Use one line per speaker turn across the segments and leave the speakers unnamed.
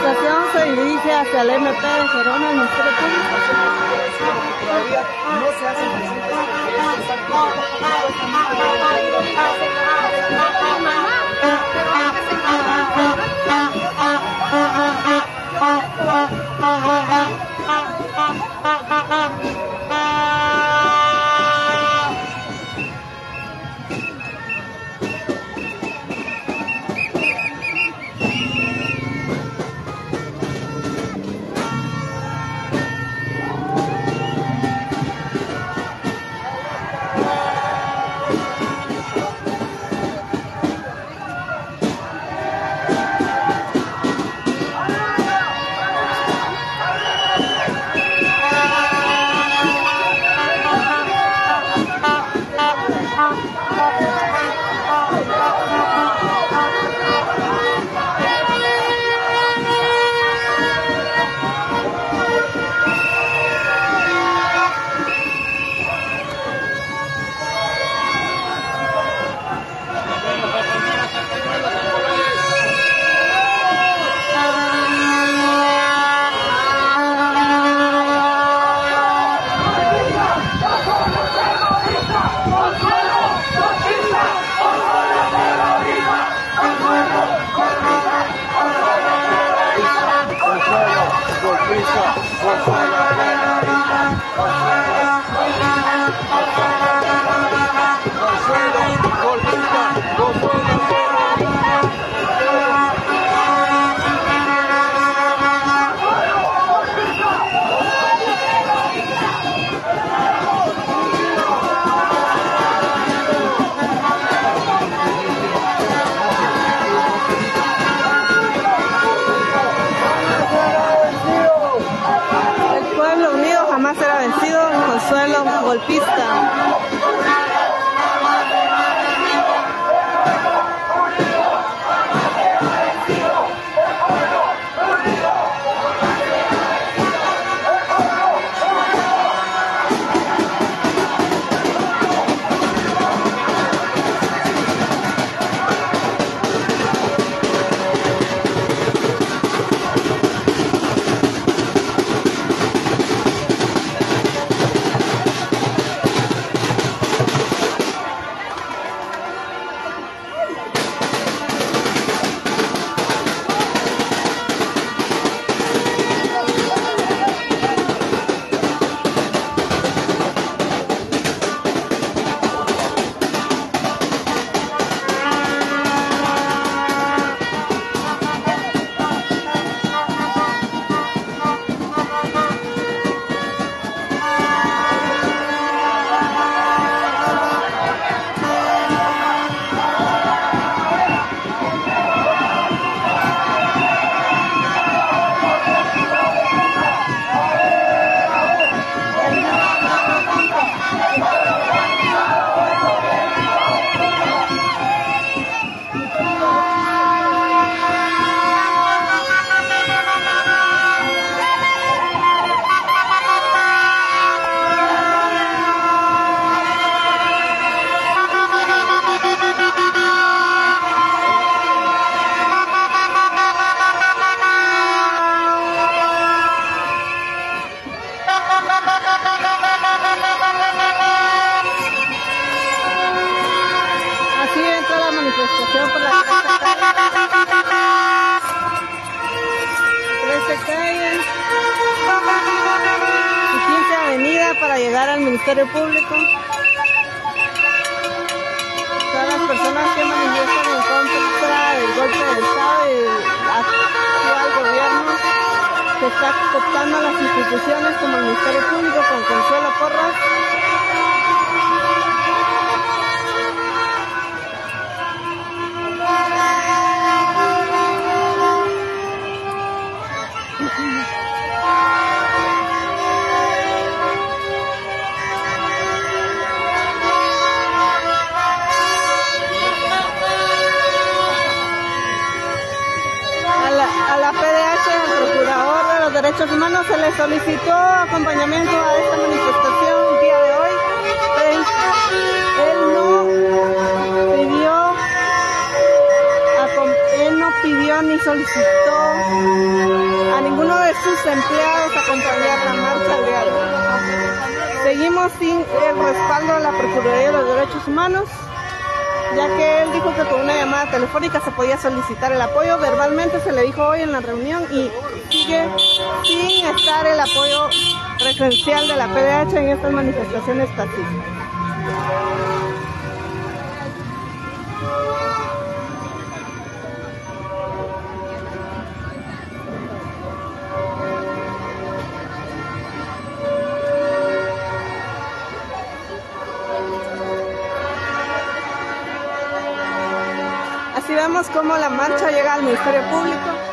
manifestación se dirige hacia el MP de Gerona, el Ministerio
No se hace. Telefónica se podía solicitar el apoyo. Verbalmente se le dijo hoy en la reunión y sigue sin estar el apoyo presencial de la PDH en estas manifestaciones pacíficas. Vemos cómo la marcha llega al Ministerio Público.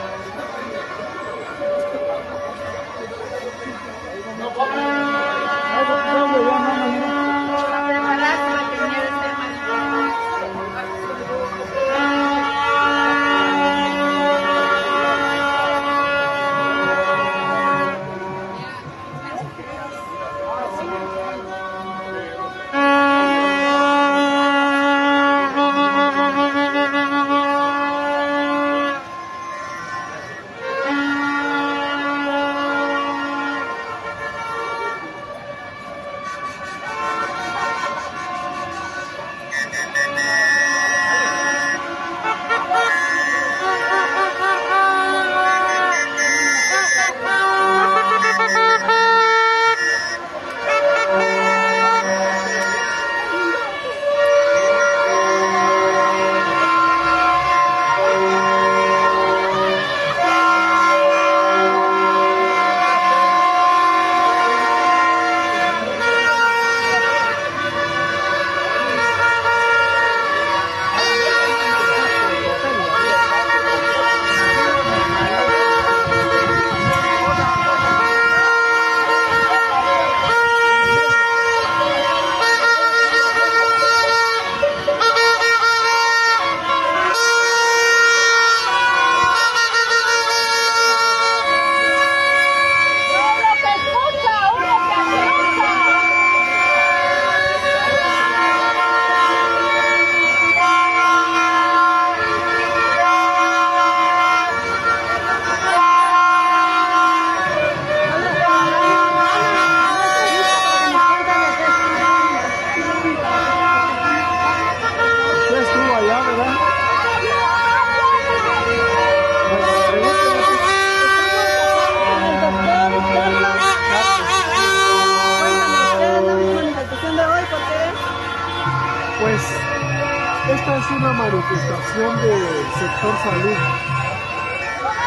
Es
una manifestación del sector salud,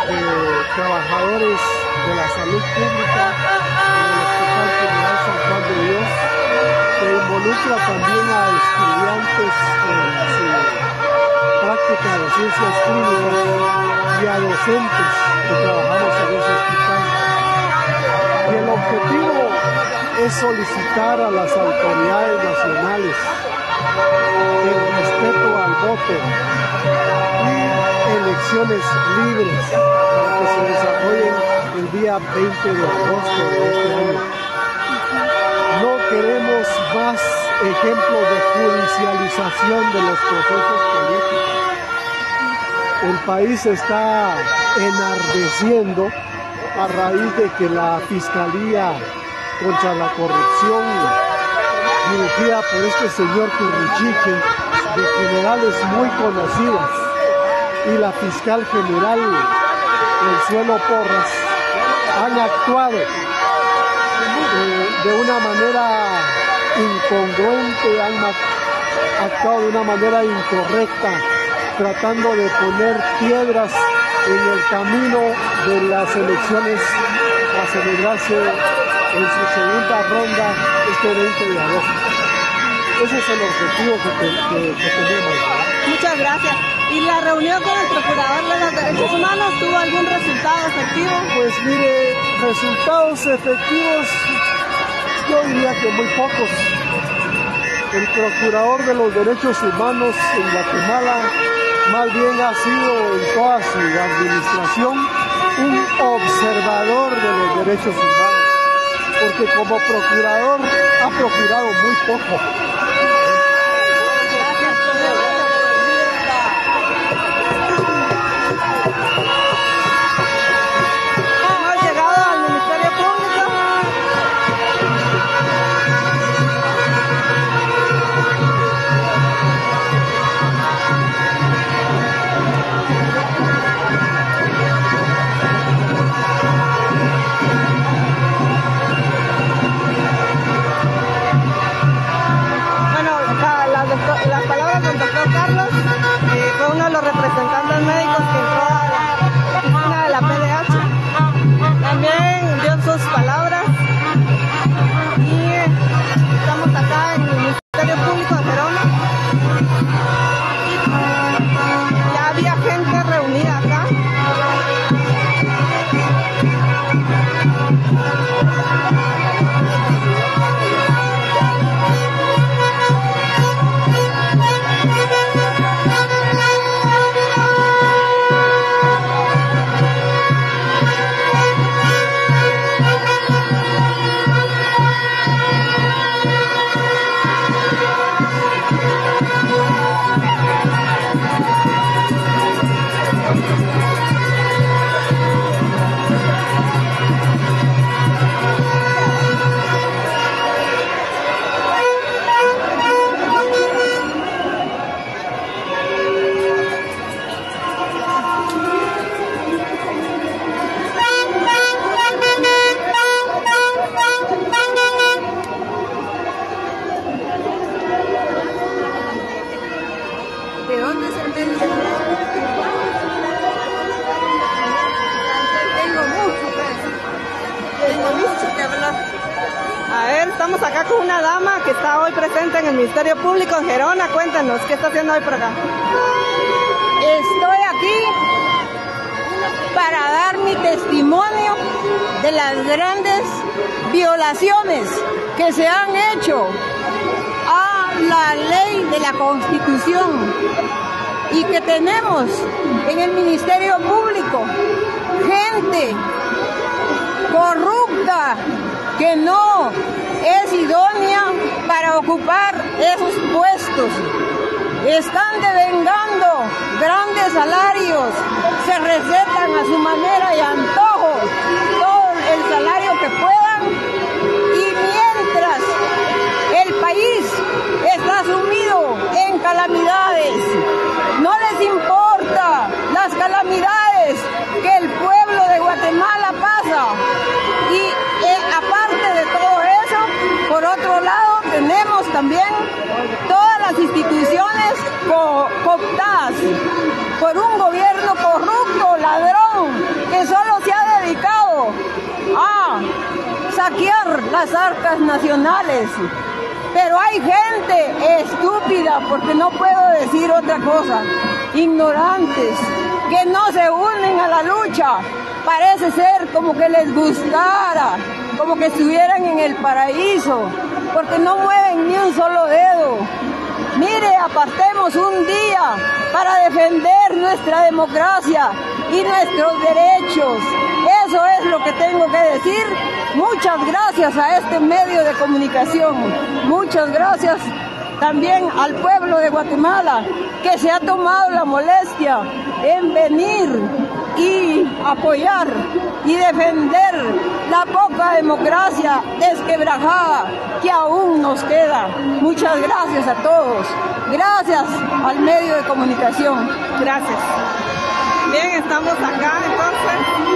de trabajadores de la salud pública en el Hospital General San Juan de Dios, que involucra también a estudiantes en su práctica de ciencias clínicas y a docentes que trabajamos en ese hospital. Y el objetivo es solicitar a las autoridades nacionales el respeto al voto y elecciones libres para que se desarrollen el día 20 de agosto de este año. No queremos más ejemplos de judicialización de los procesos políticos. El país está enardeciendo a raíz de que la Fiscalía contra la Corrupción dirigida por este señor Curruchique, de generales muy conocidas, y la fiscal general Consuelo Porras, han actuado eh, de una manera incongruente, han actuado de una manera incorrecta, tratando de poner piedras en el camino de las elecciones a celebrarse en su segunda ronda este 20 de agosto. Ese es el objetivo que, que tenemos.
Muchas gracias. ¿Y la reunión con el Procurador de los Derechos Humanos tuvo algún resultado efectivo?
Pues mire, resultados efectivos yo diría que muy pocos. El Procurador de los Derechos Humanos en Guatemala más bien ha sido en toda su administración un observador de los derechos humanos, porque como procurador ha procurado muy poco.
Violaciones que se han hecho a la ley de la Constitución y que tenemos en el Ministerio Público gente corrupta que no es idónea para ocupar esos puestos. Están devengando grandes salarios, se recetan a su manera y antojo en calamidades, no les importa las calamidades que el pueblo de Guatemala pasa y eh, aparte de todo eso, por otro lado tenemos también todas las instituciones cooptadas por un gobierno corrupto, ladrón, que solo se ha dedicado a saquear las arcas nacionales. Pero hay gente estúpida, porque no puedo decir otra cosa, ignorantes, que no se unen a la lucha. Parece ser como que les gustara, como que estuvieran en el paraíso, porque no mueven ni un solo dedo. Mire, apartemos un día para defender nuestra democracia y nuestros derechos. Eso es lo que tengo que decir. Muchas gracias a este medio de comunicación. Muchas gracias también al pueblo de Guatemala que se ha tomado la molestia en venir y apoyar y defender la poca democracia desquebrajada que aún nos queda. Muchas gracias a todos. Gracias al medio de comunicación.
Gracias. Bien, estamos acá entonces.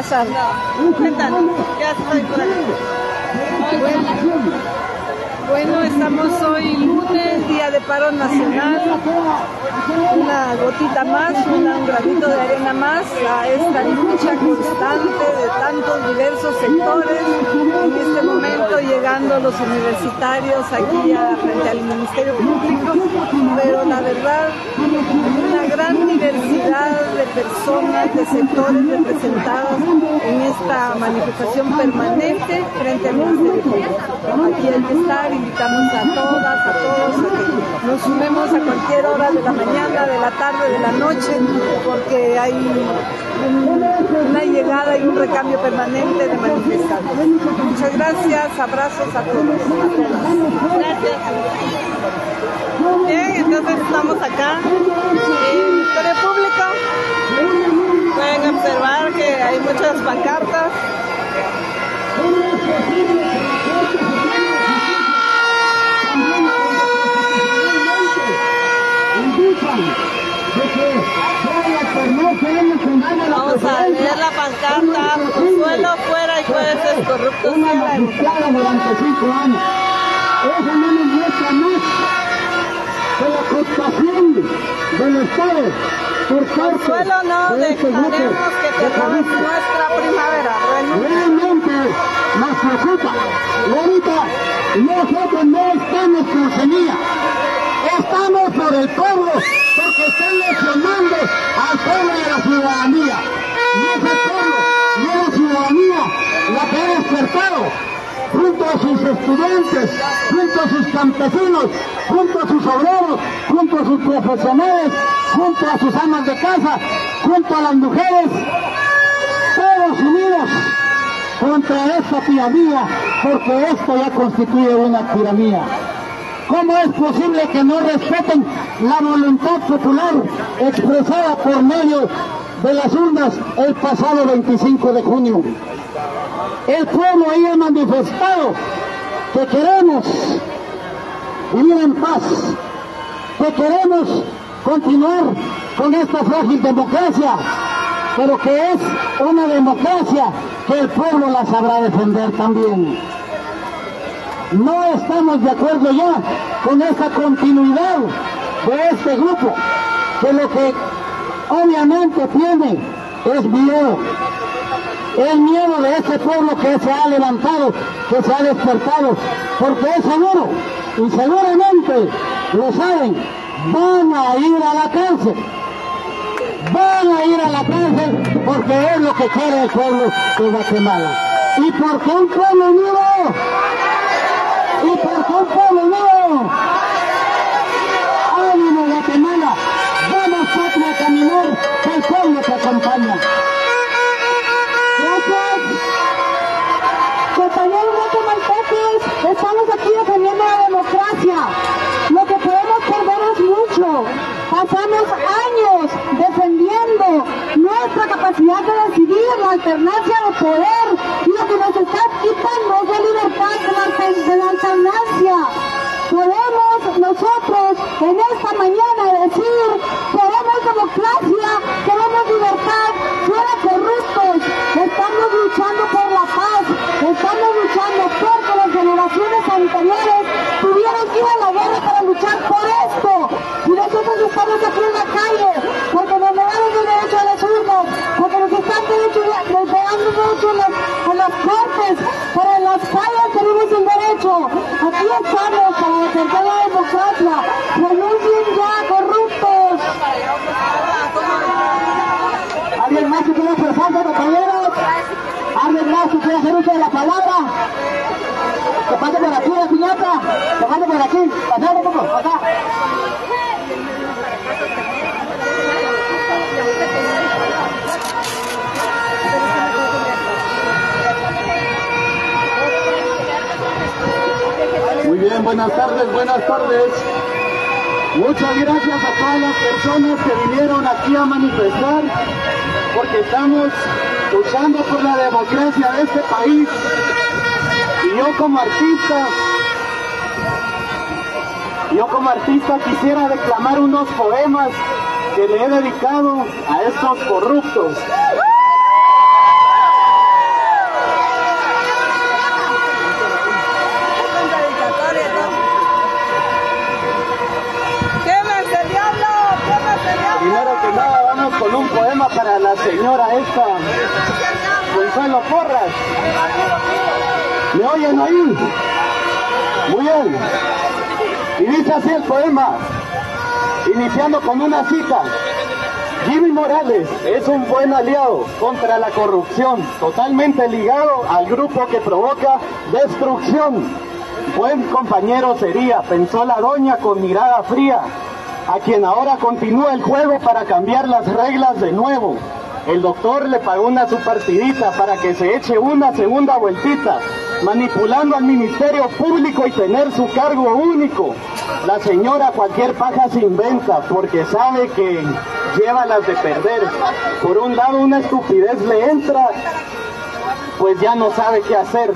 Qué. No, cuéntanos, estoy por aquí.
Bueno, estamos hoy lunes, día de paro nacional. Una gotita más, una- un granito de arena más a esta lucha constante de tantos diversos sectores. En este momento llegando los universitarios aquí a- frente al Ministerio Público, pero la verdad, diversidad de personas, de sectores representados en esta manifestación permanente frente Ministerio Público. Aquí hay que estar, invitamos a todas, a todos a que nos sumemos a cualquier hora de la mañana, de la tarde, de la noche, porque hay un- una llegada y un recambio permanente de manifestantes. Muchas gracias, abrazos a todos.
Gracias. Bien, entonces estamos acá Ministerio Público. Pueden observar que hay muchas pancartas. Vamos a leer la pancarta. Suelo fuera y jueces corruptos.
una magistrada durante cinco años. Eso no nos muestra más que la cooptación del Estado por parte
no
de este grupo
que te
de
robes
corruptos.
nuestra primavera.
Realmente nos preocupa. Y ahorita nosotros no estamos por semilla, estamos por el pueblo, porque están lesionando al pueblo de la ciudadanía. Y ese pueblo y esa ciudadanía la que ha despertado junto a sus estudiantes, junto a sus campesinos, junto a sus obreros, junto a sus profesionales, junto a sus amas de casa, junto a las mujeres, todos unidos contra esta tiranía, porque esto ya constituye una tiranía. ¿Cómo es posible que no respeten la voluntad popular expresada por medio de las urnas el pasado 25 de junio? El pueblo ahí ha manifestado que queremos vivir en paz, que queremos continuar con esta frágil democracia, pero que es una democracia que el pueblo la sabrá defender también. No estamos de acuerdo ya con esta continuidad de este grupo, que lo que obviamente tiene es miedo. El miedo de este pueblo que se ha levantado, que se ha despertado, porque es seguro, y seguramente lo saben, van a ir a la cárcel van a ir a la cárcel porque es lo que quiere el pueblo de Guatemala. ¿Y por qué un pueblo unido? ¿Y por qué un pueblo unido? Pasamos años defendiendo nuestra capacidad de decidir, la alternancia de poder, y lo que nos está quitando es la libertad de la alternancia. Podemos nosotros en esta mañana decir, queremos democracia, queremos libertad, de la palabra. Que pase por aquí la piñata. Que por aquí. Pasar un poco, acá. Muy bien, buenas tardes, buenas tardes. Muchas gracias a todas las personas que vinieron aquí a manifestar, porque estamos luchando por la democracia de este país. Y yo como artista, yo como artista quisiera declamar unos poemas que le he dedicado a estos corruptos. Primero que nada vamos con un poema para la señora esta, Consuelo Porras. ¿Me oyen ahí? Muy bien. Y dice así el poema, iniciando con una cita. Jimmy Morales es un buen aliado contra la corrupción, totalmente ligado al grupo que provoca destrucción. Buen compañero sería, pensó la doña con mirada fría, a quien ahora continúa el juego para cambiar las reglas de nuevo. El doctor le pagó una su partidita para que se eche una segunda vueltita, manipulando al Ministerio Público y tener su cargo único. La señora cualquier paja se inventa porque sabe que lleva las de perder. Por un lado una estupidez le entra, pues ya no sabe qué hacer.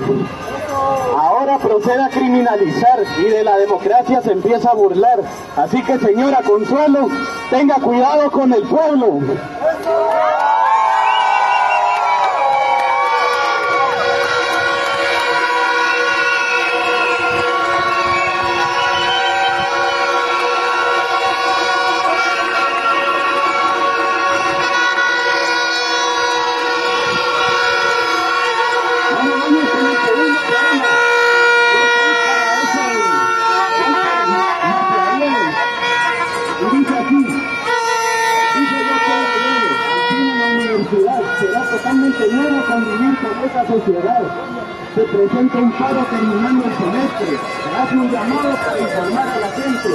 Ahora procede a criminalizar y de la democracia se empieza a burlar. Así que señora Consuelo, tenga cuidado con el pueblo. Esa sociedad. Se presenta un paro terminando el semestre. Se hace un llamado para informar a la gente.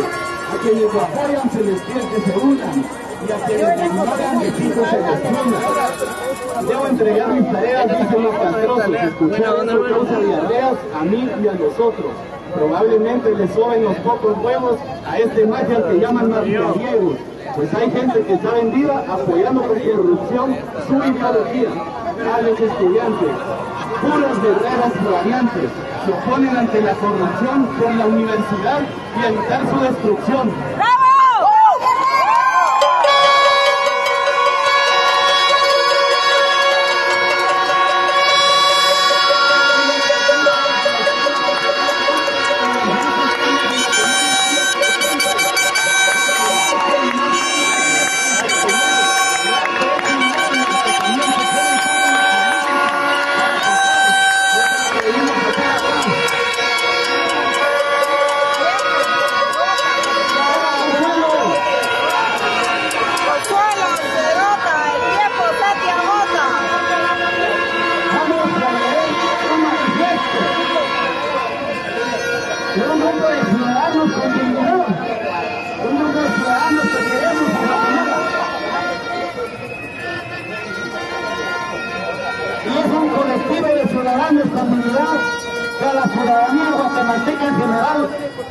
A quienes lo apoyan se les pide que se unan. Y a quienes lo ignoran les pide se les Debo entregar mis tareas, dicen los castrosos. Escuchar eso causa diarreas a mí y a nosotros. Probablemente le soben los pocos huevos a este magia que llaman martiriegos pues hay gente que está vendida apoyando con corrupción su ideología. A los estudiantes, puras guerreras radiantes, se oponen ante la corrupción por la universidad y evitar su destrucción.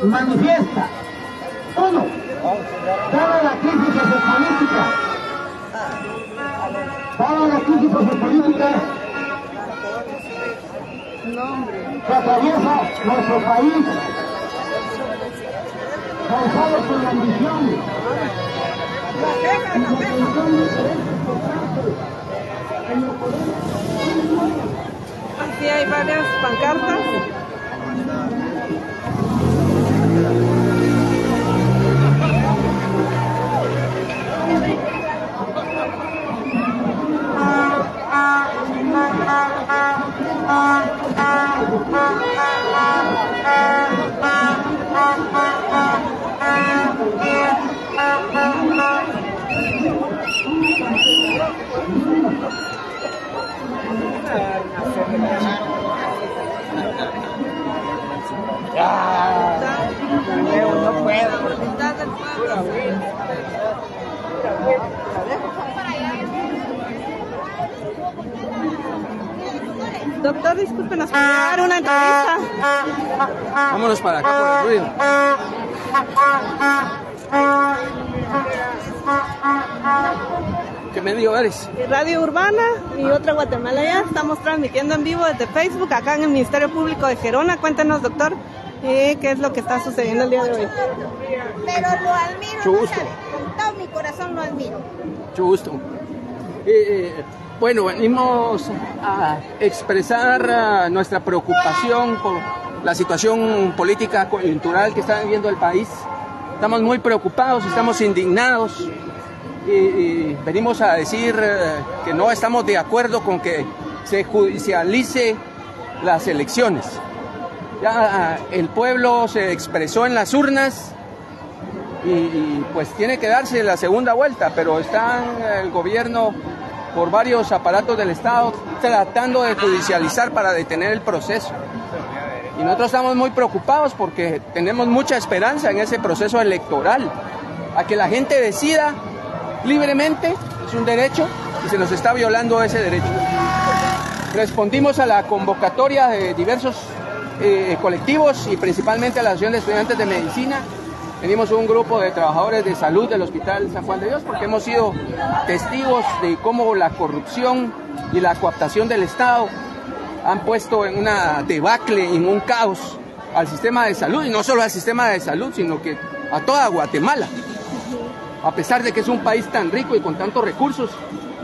Manifiesta. Uno, dada la crisis sociopolítica, dada la crisis sociopolítica que atraviesa nuestro país, causado por la ambición
Aquí hay varias pancartas. No
Doctor, disculpe, ¿nos puede dar una entrevista?
Vámonos para acá por el ruido. ¿Qué medio eres?
Radio Urbana y otra Guatemala ya. Estamos transmitiendo en vivo desde Facebook acá en el Ministerio Público de Gerona. Cuéntenos, doctor, eh, qué es lo que está sucediendo el día de hoy.
Pero lo admiro,
Mucho gusto.
con todo mi corazón lo admiro.
Mucho gusto. Eh, bueno, venimos a expresar ah, nuestra preocupación por la situación política coyuntural que está viviendo el país. Estamos muy preocupados, estamos indignados y, venimos a decir eh, que no estamos de acuerdo con que se judicialice las elecciones. Ya ah, el pueblo se expresó en las urnas y, y, pues tiene que darse la segunda vuelta, pero están el gobierno por varios aparatos del Estado tratando de judicializar para detener el proceso. Y nosotros estamos muy preocupados porque tenemos mucha esperanza en ese proceso electoral, a que la gente decida libremente, es un derecho, y se nos está violando ese derecho. Respondimos a la convocatoria de diversos eh, colectivos y principalmente a la Asociación de Estudiantes de Medicina. Venimos un grupo de trabajadores de salud del Hospital San Juan de Dios porque hemos sido testigos de cómo la corrupción y la cooptación del Estado han puesto en una debacle, en un caos al sistema de salud, y no solo al sistema de salud, sino que a toda Guatemala. A pesar de que es un país tan rico y con tantos recursos,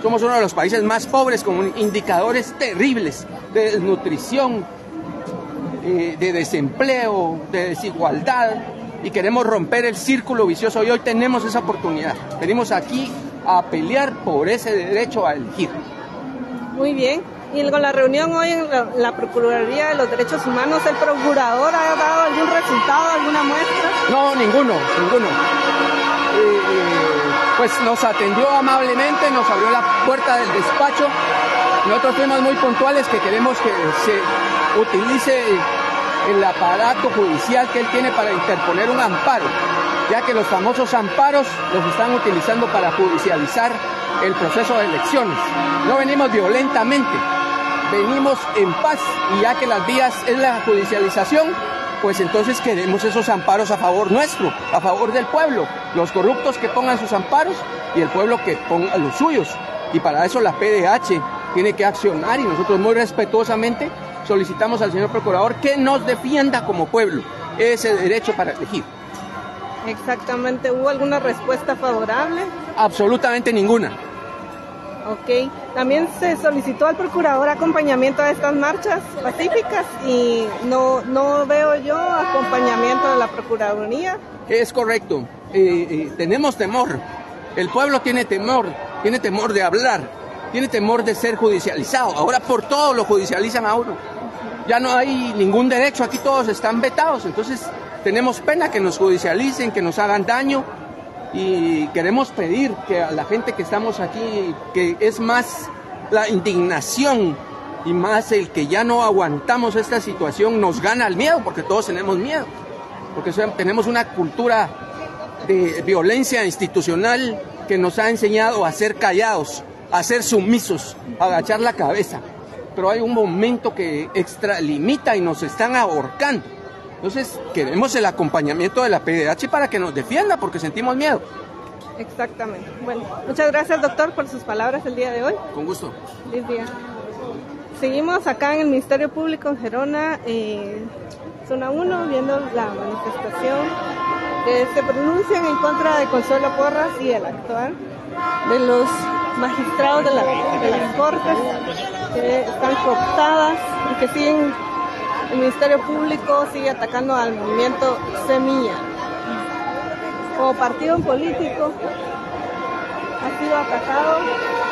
somos uno de los países más pobres con indicadores terribles de desnutrición, eh, de desempleo, de desigualdad, y queremos romper el círculo vicioso y hoy tenemos esa oportunidad. Venimos aquí a pelear por ese derecho a elegir.
Muy bien. Y con la reunión hoy en la, la, Procuraduría de los Derechos Humanos, ¿el procurador ha dado algún resultado, alguna muestra?
No, ninguno, ninguno. Eh, pues nos atendió amablemente, nos abrió la puerta del despacho. Nosotros fuimos muy puntuales que queremos que se utilice el aparato judicial que él tiene para interponer un amparo, ya que los famosos amparos los están utilizando para judicializar el proceso de elecciones. No venimos violentamente, venimos en paz y ya que las vías es la judicialización, pues entonces queremos esos amparos a favor nuestro, a favor del pueblo, los corruptos que pongan sus amparos y el pueblo que ponga los suyos. Y para eso la PDH tiene que accionar y nosotros muy respetuosamente solicitamos al señor procurador que nos defienda como pueblo ese derecho para elegir.
Exactamente, ¿hubo alguna respuesta favorable?
Absolutamente ninguna.
Ok, también se solicitó al procurador acompañamiento a estas marchas pacíficas y no, no veo yo acompañamiento de la Procuraduría.
Es correcto, eh, eh, tenemos temor, el pueblo tiene temor, tiene temor de hablar, tiene temor de ser judicializado. Ahora por todo lo judicializan a uno. Ya no hay ningún derecho, aquí todos están vetados, entonces tenemos pena que nos judicialicen, que nos hagan daño y queremos pedir que a la gente que estamos aquí, que es más la indignación y más el que ya no aguantamos esta situación, nos gana el miedo, porque todos tenemos miedo, porque tenemos una cultura de violencia institucional que nos ha enseñado a ser callados, a ser sumisos, a agachar la cabeza. Pero hay un momento que extralimita y nos están ahorcando. Entonces, queremos el acompañamiento de la PDH para que nos defienda, porque sentimos miedo.
Exactamente. Bueno, muchas gracias, doctor, por sus palabras el día de hoy.
Con gusto.
Feliz día. Seguimos acá en el Ministerio Público en Gerona, eh, zona 1, viendo la manifestación que se pronuncian en contra de Consuelo Porras y el actual de los magistrados de, la, de las cortes están cooptadas y que siguen el Ministerio Público sigue atacando al movimiento Semilla. Como partido político ha sido atacado.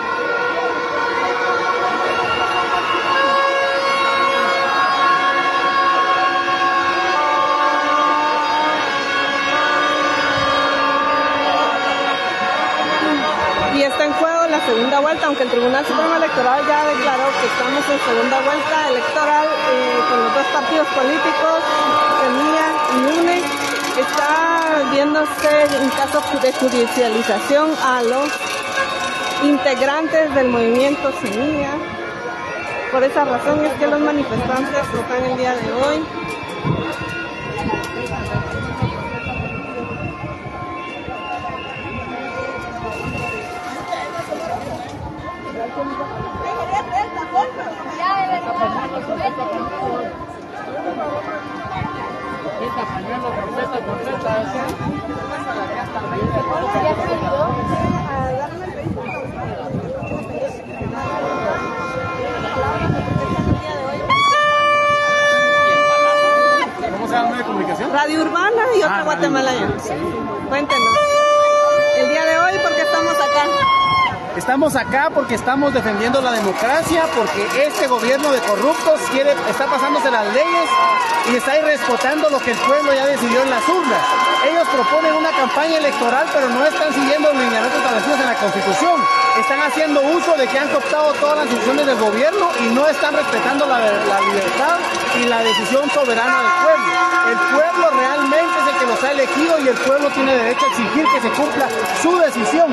Segunda vuelta, aunque el Tribunal Supremo Electoral ya declaró que estamos en segunda vuelta electoral eh, con los dos partidos políticos, Semilla y UNE, está viéndose un caso de judicialización a los integrantes del movimiento Semilla. Por esa razón es que los manifestantes están el día de hoy Radio Urbana y otra
Ah,
guatemalaya. Cuéntenos. Estamos acá
porque estamos defendiendo la democracia, porque este gobierno de corruptos quiere, está pasándose las leyes y está irrespetando lo que el pueblo ya decidió en las urnas. Ellos proponen una campaña electoral, pero no están siguiendo los lineamientos establecidos en la Constitución. Están haciendo uso de que han cooptado todas las decisiones del gobierno y no están respetando la, libertad y la decisión soberana del pueblo. El pueblo realmente los ha elegido y el pueblo tiene derecho a exigir que se cumpla su decisión.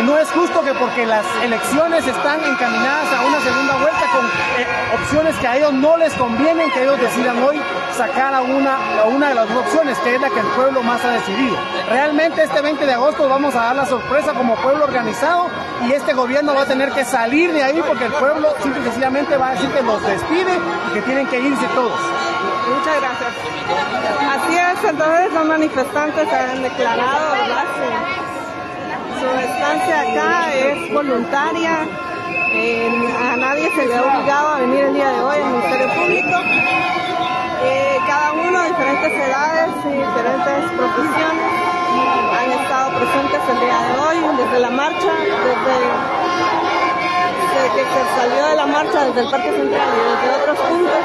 Y no es justo que porque las elecciones están encaminadas a una segunda vuelta con eh, opciones que a ellos no les convienen, que ellos decidan hoy sacar a una, a una de las dos opciones, que es la que el pueblo más ha decidido. Realmente este 20 de agosto vamos a dar la sorpresa como pueblo organizado y este gobierno va a tener que salir de ahí porque el pueblo simple y sencillamente va a decir que los despide y que tienen que irse todos.
Muchas gracias. Así es, entonces los manifestantes han declarado, ¿verdad? Su, su estancia acá es voluntaria. Eh, a nadie se le ha obligado a venir el día de hoy al Ministerio Público. Eh, cada uno, diferentes edades y diferentes profesiones, han estado presentes el día de hoy, desde la marcha, desde, desde que salió de la marcha desde el Parque Central y desde otros puntos.